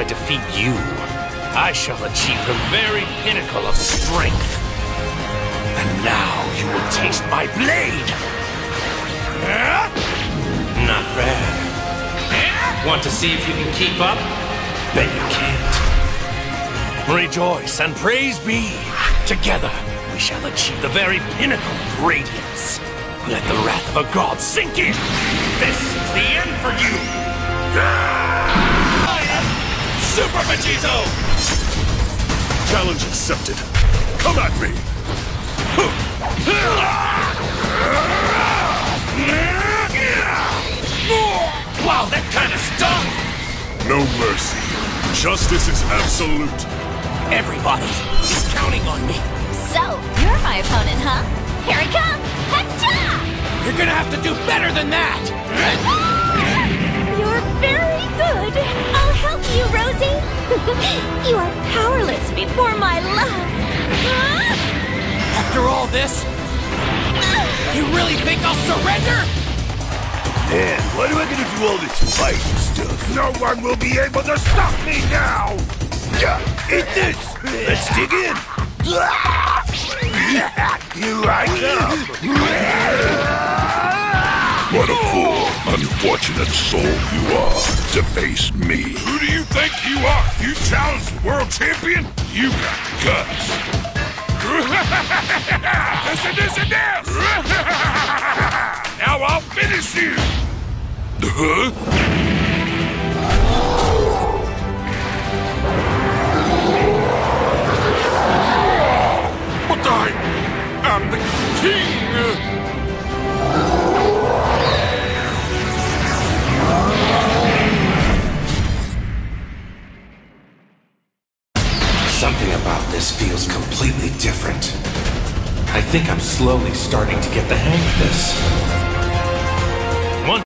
I defeat you, I shall achieve the very pinnacle of strength. And now you will taste my blade! Not bad. Want to see if you can keep up? Bet you can't. Rejoice and praise be. Together, we shall achieve the very pinnacle of radiance. Let the wrath of a god sink in. This is the end for you. I am Super Vegito! Challenge accepted. Come at me! Wow, that kind of stung! No mercy. Justice is absolute. Everybody is counting on me. So, you're my opponent, huh? Here I come! Hacha! You're gonna have to do better than that! Ah! you are powerless before my love. After all this, you really think I'll surrender? Man, why do I gotta do all this fighting stuff? No one will be able to stop me now! Yeah, eat this! Let's dig in! Here I come! What a poor, unfortunate soul you are to face me. Who do you think you are? You challenge the world champion? You got guts! this and this and this! now I'll finish you! Huh? But I am the king! Something about this feels completely different. I think I'm slowly starting to get the hang of this.